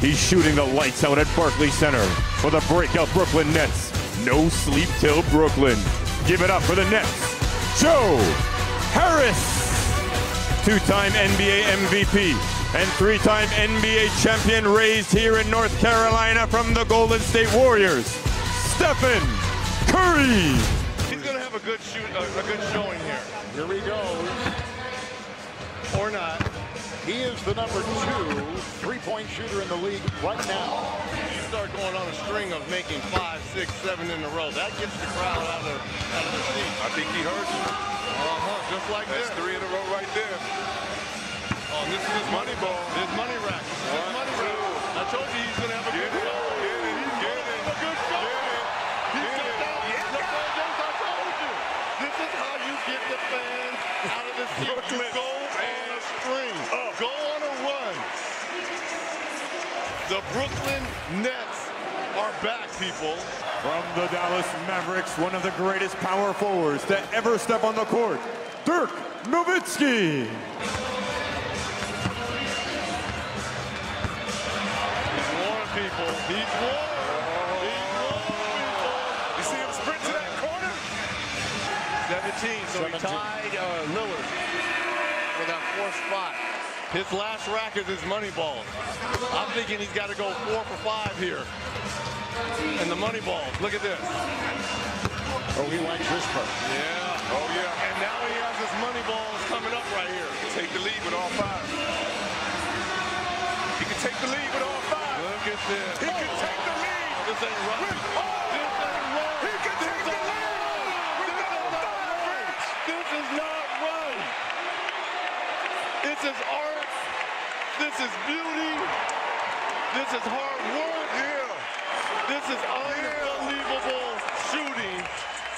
He's shooting the lights out at Barclays Center for the breakout Brooklyn Nets. No sleep till Brooklyn. Give it up for the Nets. Joe Harris. Two-time NBA MVP and three-time NBA champion raised here in North Carolina from the Golden State Warriors. Stephen Curry. He's going to have a good shoot, a, a good showing here. Here we go. Or not. He is the number two three-point shooter in the league right now. You start going on a string of making five, six, seven in a row. That gets the crowd out of, out of the seat. I think he heard you. Uh-huh, just like That's this. three in a row right there. Oh, this is his money ball. His money rack. This is his One, money rack. I told you he's going to have a Get good it, show. get it, He's get gonna it, have a good show. get it, He's get it. that. Yeah. LeBron James, I told you. This is how you get the fans out of the seat. You Brooklyn go on a string. Oh. Go on a run. The Brooklyn Nets are back, people. From the Dallas Mavericks, one of the greatest power forwards to ever step on the court, Dirk Nowitzki. He's warning people. He's warning. He's warning You see him sprint to that corner? 17, so he tied uh, Lillard for that fourth spot. His last rack is his money ball. I'm thinking he's got to go four for five here. And the money ball. Look at this. Oh, he likes this part. Yeah. Oh, yeah. And now he has his money balls coming up right here. Take the lead with all five. He can take the lead with all five. Look at this. He can take the lead. This ain't right. With all This ain't right. He can take the lead with all five. This is not right. This is art. This is beauty. This is hard work. Yeah. This is unbelievable shooting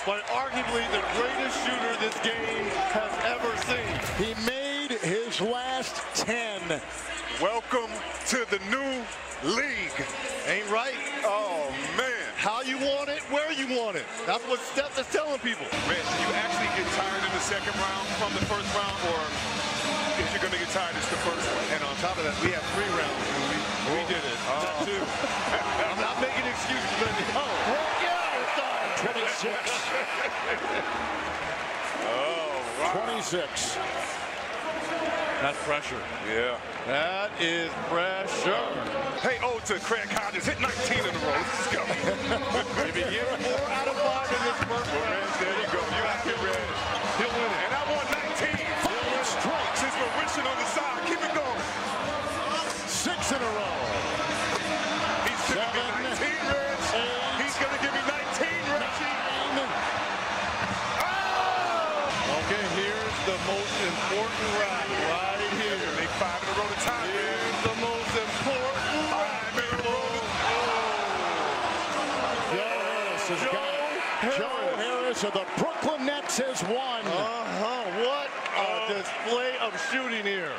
by arguably the greatest shooter this game has ever seen. He made his last 10. Welcome to the new league. Ain't right. Oh, man. How you want it, where you want it. That's what Steph is telling people. Man, do you actually get tired in the second round from the first round, or if you're going to get tired, it's the first one? And on top of that, we have three rounds. and We, we did it. Oh. Not two. I'm not making excuses, but oh, oh. heck yeah, it's time. 26. Oh, wow. 26. That's pressure. Yeah. That is pressure. Hey, oh, to Craig Hodges, hit 19 in a row. Let's go. Six in a row. He's giving me Seven, 19, Reg. eight, He's going to give me 19, Reggie. nine. Oh! Okay, here's the most important round right here. Make five in a row to tie. Here's the most important round, people. Joe Harris has got it. Joe Harris of the Brooklyn Nets has won. Uh-huh. What a display of shooting here.